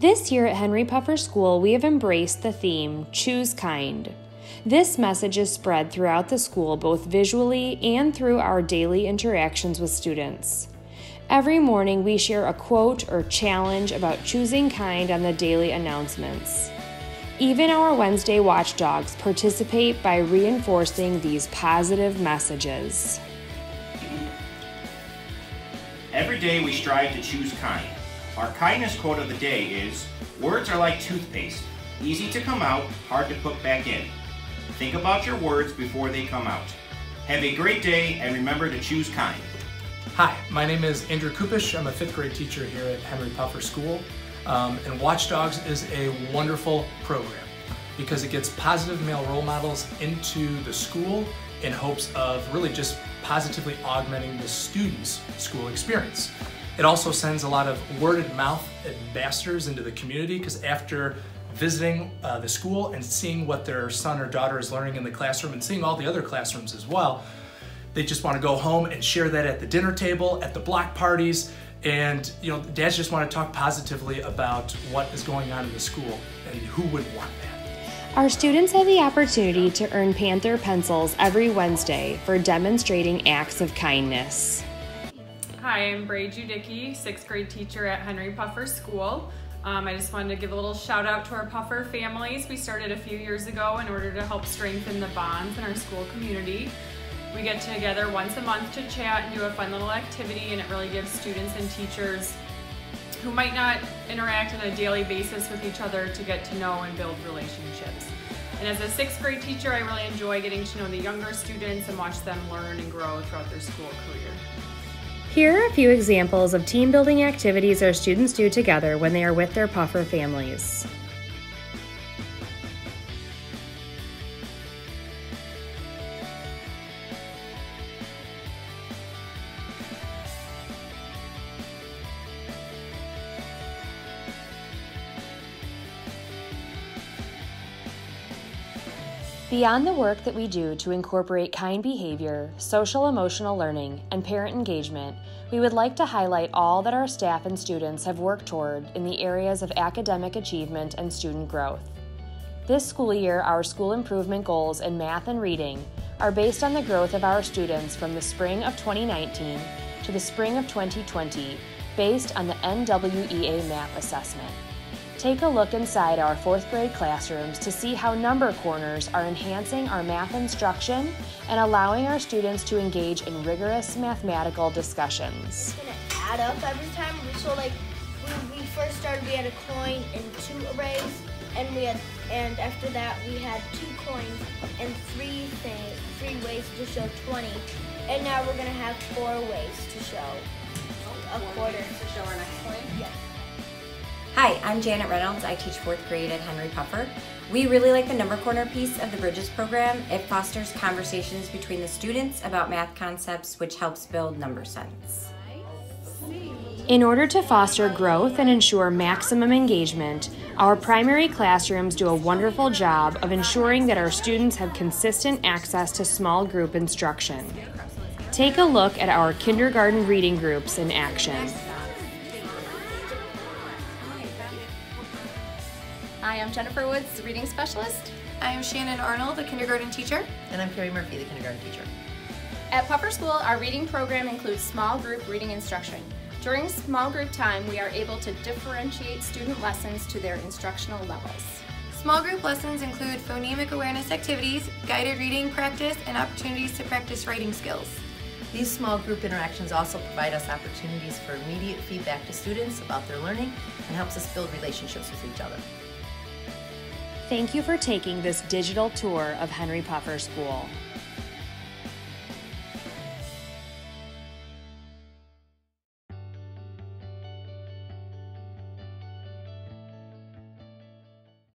This year at Henry Puffer School, we have embraced the theme Choose Kind. This message is spread throughout the school both visually and through our daily interactions with students. Every morning, we share a quote or challenge about choosing kind on the daily announcements. Even our Wednesday watchdogs participate by reinforcing these positive messages. Every day we strive to choose kind. Our kindness quote of the day is Words are like toothpaste, easy to come out, hard to put back in. Think about your words before they come out. Have a great day and remember to choose kind. Hi, my name is Andrew Kupish. I'm a fifth grade teacher here at Henry Puffer School. Um, and Watchdogs is a wonderful program because it gets positive male role models into the school in hopes of really just positively augmenting the students' school experience. It also sends a lot of word of mouth ambassadors into the community because after visiting uh, the school and seeing what their son or daughter is learning in the classroom and seeing all the other classrooms as well, they just want to go home and share that at the dinner table, at the block parties, and you know, dads just want to talk positively about what is going on in the school and who would want that. Our students have the opportunity to earn Panther pencils every Wednesday for demonstrating acts of kindness. Hi, I'm Bray Judicki, sixth grade teacher at Henry Puffer School. Um, I just wanted to give a little shout out to our Puffer families. We started a few years ago in order to help strengthen the bonds in our school community. We get together once a month to chat and do a fun little activity and it really gives students and teachers who might not interact on a daily basis with each other to get to know and build relationships. And as a sixth grade teacher, I really enjoy getting to know the younger students and watch them learn and grow throughout their school career. Here are a few examples of team building activities our students do together when they are with their puffer families. Beyond the work that we do to incorporate kind behavior, social emotional learning, and parent engagement, we would like to highlight all that our staff and students have worked toward in the areas of academic achievement and student growth. This school year, our school improvement goals in math and reading are based on the growth of our students from the spring of 2019 to the spring of 2020 based on the NWEA MAP assessment. Take a look inside our fourth grade classrooms to see how number corners are enhancing our math instruction and allowing our students to engage in rigorous mathematical discussions. It's gonna add up every time. So like when we first started, we had a coin and two arrays, and we had and after that we had two coins and three things, three ways to show 20, and now we're gonna have four ways to show a quarter. To show our next coin? Yes. Hi, I'm Janet Reynolds. I teach fourth grade at Henry Puffer. We really like the number corner piece of the Bridges program. It fosters conversations between the students about math concepts, which helps build number sense. In order to foster growth and ensure maximum engagement, our primary classrooms do a wonderful job of ensuring that our students have consistent access to small group instruction. Take a look at our kindergarten reading groups in action. Hi, I'm Jennifer Woods, reading specialist. I am Shannon Arnold, a kindergarten teacher. And I'm Carrie Murphy, the kindergarten teacher. At Puffer School, our reading program includes small group reading instruction. During small group time, we are able to differentiate student lessons to their instructional levels. Small group lessons include phonemic awareness activities, guided reading practice, and opportunities to practice writing skills. These small group interactions also provide us opportunities for immediate feedback to students about their learning and helps us build relationships with each other. Thank you for taking this digital tour of Henry Puffer School.